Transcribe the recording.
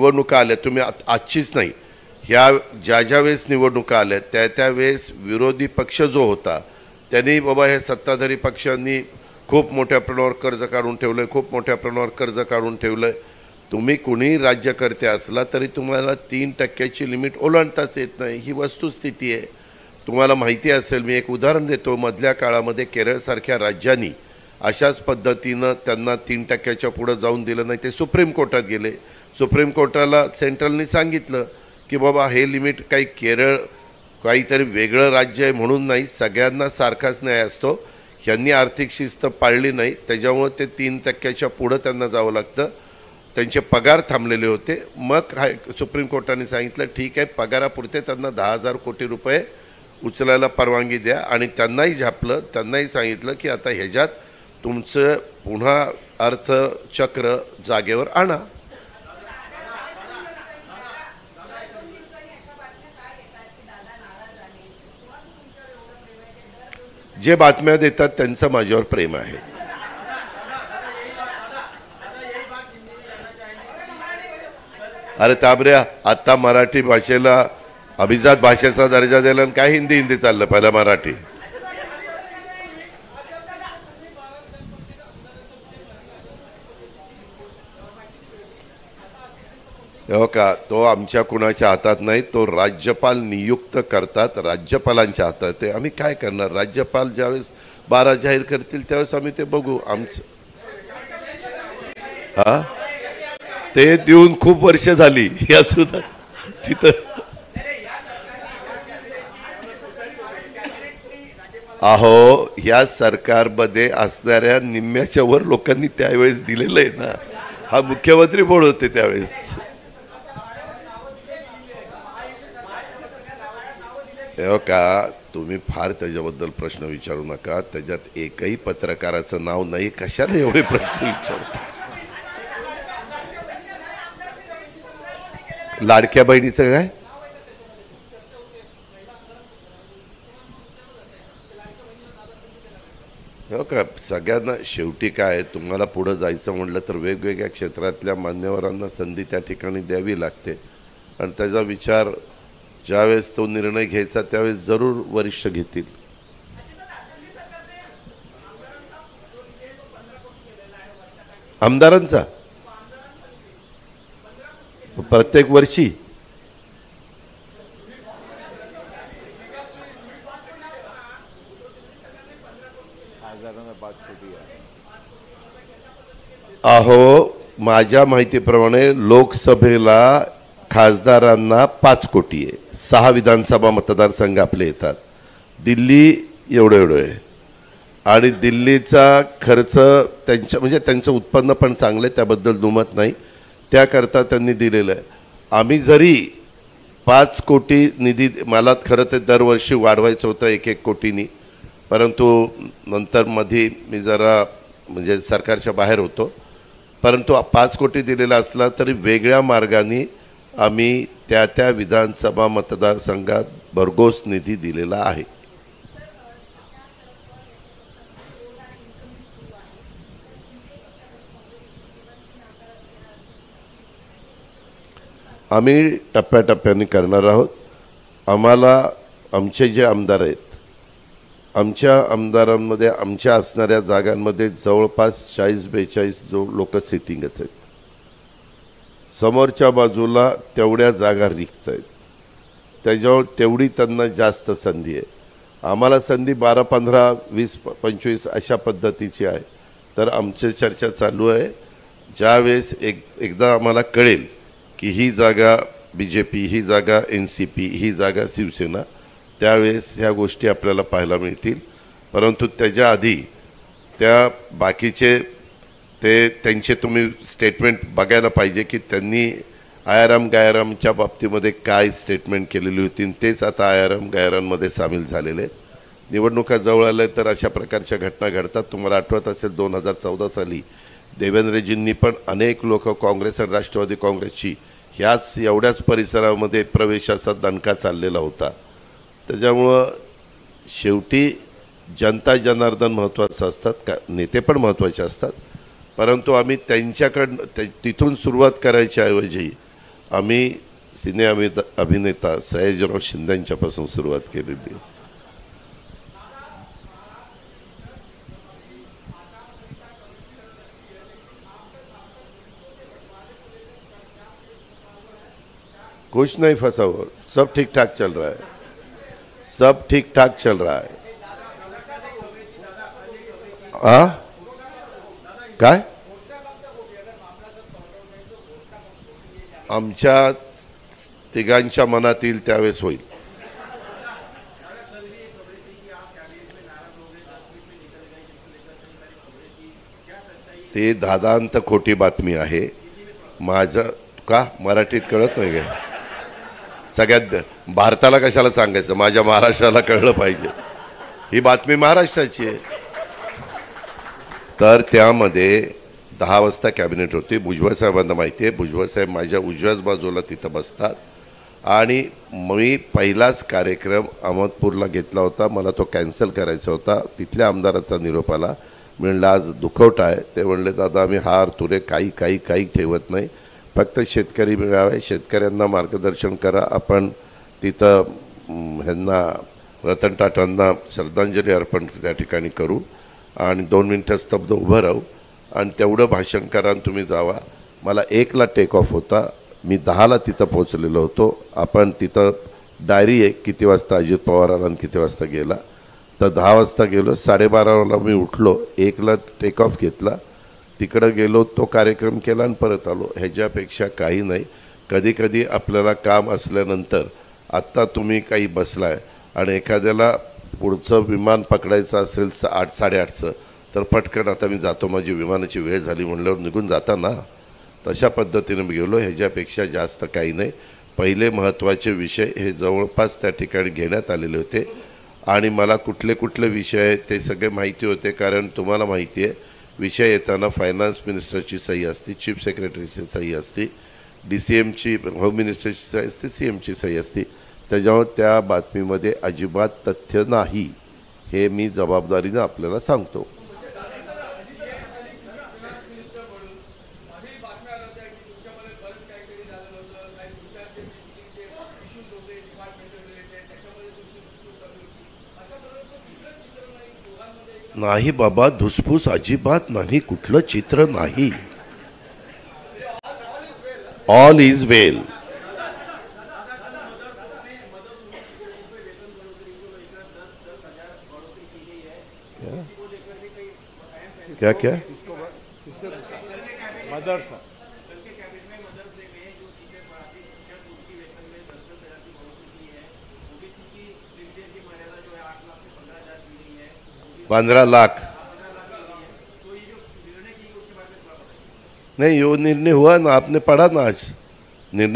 निवडणुका आल्या तुम्ही आत- आजचीच नाही. ह्या ज्या ज्या वेळेस निवडणुका आल्या त्या त्यावेळेस विरोधी पक्ष जो होता त्यांनी बाबा हे सत्ताधारी पक्षांनी खूप मोठ्या प्रमाणावर कर्ज काढून ठेवलं आहे खूप मोठ्या प्रमाणावर कर्ज काढून ठेवलं आहे तुम्ही कुणीही राज्यकर्ते असला तरी तुम्हाला तीन टक्क्याची लिमिट ओलांडताच येत नाही. ही वस्तुस्थिती आहे. तुम्हाला माहिती असेल मी एक उदाहरण देतो. मधल्या काळामध्ये केरळसारख्या राज्यांनी अशाच पद्धतीनं त्यांना तीन टक्क्याच्या पुढं जाऊन दिलं नाही ते सुप्रीम कोर्टात गेले. सुप्रीम कोर्टाला सेंट्रलनी सांगितलं की बाबा हे लिमिट काही केरळ काहीतरी वेगळं राज्य आहे म्हणून नाही सगळ्यांना सारखाच न्याय असतो. ह्यांनी आर्थिक शिस्त पाळली नाही त्याच्यामुळं ते तीन टक्क्याच्या पुढं त्यांना जावं लागतं. त्यांचे पगार थांबलेले होते. मग हाय सुप्रीम कोर्टाने सांगितलं ठीक आहे पगारापुरते त्यांना दहा हजार कोटी रुपये उचलायला परवानगी द्या. आणि त्यांनाही झापलं त्यांनाही सांगितलं की आता ह्याच्यात तुमचं पुन्हा अर्थचक्र जागेवर आणा. जे बातम्या देतात त्यांचं माझ्यावर प्रेम आहे. अरे ताबऱ्या आत्ता मराठी भाषेला अभिजात भाषेचा दर्जा दिला आणि काय हिंदी हिंदी चाललं पहिलं मराठी? हो का? तो आमच्या कुणाच्या हातात नाही तो राज्यपाल नियुक्त करतात राज्यपालांच्या हातात ते आम्ही काय करणार? राज्यपाल ज्यावेळेस बारा जाहीर करतील त्यावेळेस आम्ही ते बघू. आमचं हा? ते देऊन खूप वर्ष झाली. या सुद्धा तिथं अहो ह्या सरकारमध्ये असणाऱ्या निम्म्याच्या वर लोकांनी त्यावेळेस दिलेलं आहे ना. हा मुख्यमंत्री बोल होते त्यावेळेस. हो का तुम्ही फार त्याच्याबद्दल प्रश्न विचारू नका. त्याच्यात एकही पत्रकाराचं नाव नाही कशाला एवढे प्रश्न विचारता? लाडक्या बहिणीचं काय? हो का सगळ्यांना शेवटी काय तुम्हाला पुढं जायचं म्हटलं तर वेगवेगळ्या क्षेत्रातल्या मान्यवरांना संधी त्या ठिकाणी द्यावी लागते. आणि त्याचा विचार ज्यावेळेस तो निर्णय घ्यायचा त्यावेळेस जरूर वरिष्ठ घेतील. आमदारांचा? प्रत्येक वर्षी? अहो माझ्या माहितीप्रमाणे लोकसभेला खासदारांना पाच कोटी आहे. सहा विधानसभा मतदारसंघ आपले येतात. दिल्ली एवढं एवढं आहे. आणि दिल्लीचा खर्च त्यांच्या म्हणजे त्यांचं उत्पन्न पण चांगलं आहे त्याबद्दल दुमत नाही. त्याकरता त्यांनी दिलेलं आहे. आम्ही जरी पाच कोटी निधी मला खरं तर दरवर्षी वाढवायचं होतं एक एक कोटीनी परंतु नंतर मध्ये मी जरा म्हणजे सरकारच्या बाहेर होतो. परंतु पाच कोटी दिलेला असला तरी वेगळ्या मार्गाने आम्ही त्या त्या विधानसभा मतदारसंघात भरघोस निधी दिलेला आहे. आम्ही टप्प्याटप्प्याने करणार आहोत. आम्हाला आमचे जे आमदार आहेत आमच्या आमदारांमध्ये आमच्या असणाऱ्या जागांमध्ये जवळपास चाळीस बेचाळीस जो लोक सिटिंगच आहेत. समोरच्या बाजूला तेवढ्या जागा रिक्त आहेत त्याच्यावर तेवढी त्यांना जास्त संधी आहे. आम्हाला संधी बारा पंधरा वीस पंचवीस अशा पद्धतीची आहे. तर आमची चर्चा चालू आहे. ज्यावेळेस एक एकदा आम्हाला कळेल की ही जागा बी जे पी ही जागा एन सी पी ही जागा शिवसेना त्यावेळेस ह्या गोष्टी आपल्याला पाहायला मिळतील. परंतु त्याच्या आधी त्या बाकीचे ते त्यांचे तुम्ही स्टेटमेंट बघायला पाहिजे की त्यांनी आयाराम गायारामच्या बाबतीमध्ये काय स्टेटमेंट केलेली होती आणि तेच आता आयाराम गायाराममध्ये सामील झालेले आहेत. निवडणुका जवळ आल्या तर अशा प्रकारच्या घटना घडतात. तुम्हाला आठवत असेल दोन हजार चौदा साली देवेंद्रजींनी पण अनेक लोक काँग्रेस आणि राष्ट्रवादी काँग्रेसची ह्याच एवढ्याच परिसरामध्ये प्रवेशाचा दणका चाललेला होता. त्याच्यामुळं शेवटी जनता जनार्दन महत्त्वाचं असतात का नेते पण महत्त्वाचे असतात. परंतु आम्ही त्यांच्याकडनं ते तिथून सुरुवात करायच्या ऐवजी आम्ही सिने अभिनेता अभिनेता सयाजीराव शिंदेंच्यापासून सुरुवात केलेली. कुछ नहीं फंसा हुआ सब ठीक ठाक चल रहा है. सब ठीक ठाक चल रहा है. आ? काय? आमच्या तिघांच्या मनातील त्यावेळेस होईल. ते दादांत खोटी बातमी आहे. माझं का? मराठीत कळत नाही काय सगळ्यात भारताला कशाला सांगायचं? माझ्या महाराष्ट्राला कळलं पाहिजे. ही बातमी महाराष्ट्राची आहे. तर त्यामध्ये दहा वाजता कॅबिनेट होती. भुजबळ साहेबांना माहिती आहे. भुजबळ साहेब माझ्या उजव्याच बाजूला तिथं बसतात. आणि मी पहिलाच कार्यक्रम अहमदपूरला घेतला होता. मला तो कॅन्सल करायचा होता. तिथल्या आमदाराचा निरोप आला. म्हणलं आज दुखवट आहे. ते म्हणले दादा आम्ही हार तुरे काही काही काही ठेवत नाही. फक्त शेतकरी मिळावे. शेतकऱ्यांना मार्गदर्शन करा. आपण तिथं ह्यांना रतन टाटांना श्रद्धांजली अर्पण त्या ठिकाणी करू. आणि दोन मिनटं स्तब्ध उभं राहू. आणि तेवढं भाषण करा आणि तुम्ही जावा. मला एकला टेक ऑफ होता. मी दहाला तिथं पोहोचलेलो होतो. आपण तिथं डायरी आहे किती वाजता अजित पवार आला आणि किती वाजता गेला. तर दहा वाजता गेलो. साडेबाराला मी उठलो. एकला टेक ऑफ घेतला. तिकडं गेलो तो कार्यक्रम केला आणि परत आलो. ह्याच्यापेक्षा काही नाही. कधीकधी आपल्याला काम असल्यानंतर आत्ता तुम्ही काही बसलाय आणि एखाद्याला पुढचं विमान पकडायचं असेल स- आठ साडेआठचं तर पटकन आता मी जातो. माझी विमानाची वेळ झाली म्हणल्यावर निघून जाताना तशा पद्धतीने मी गेलो. ह्याच्यापेक्षा जास्त काही नाही. पहिले महत्त्वाचे विषय हे जवळपास त्या ठिकाणी घेण्यात आलेले होते. आणि मला कुठले कुठले विषय आहेत ते सगळे माहिती होते कारण तुम्हाला माहिती आहे विषय येताना फायनान्स मिनिस्टरची सही असते चीफ सेक्रेटरीची सही असते डी सी एमची होम मिनिस्टरची सही असते सी एमची सही असते. त्याच्यामुळे त्या बातमीमध्ये अजिबात तथ्य नाही हे मी जबाबदारीनं आपल्याला सांगतो. नाही बाबा धुसफूस अजिबात नाही कुठलं चित्र नाही. ऑल इज वेल क्या क्या? मदरसा। पंद्रह लाख। नहीं वो निर्णय हुआ ना आपने पढ़ा ना आज? निर्णय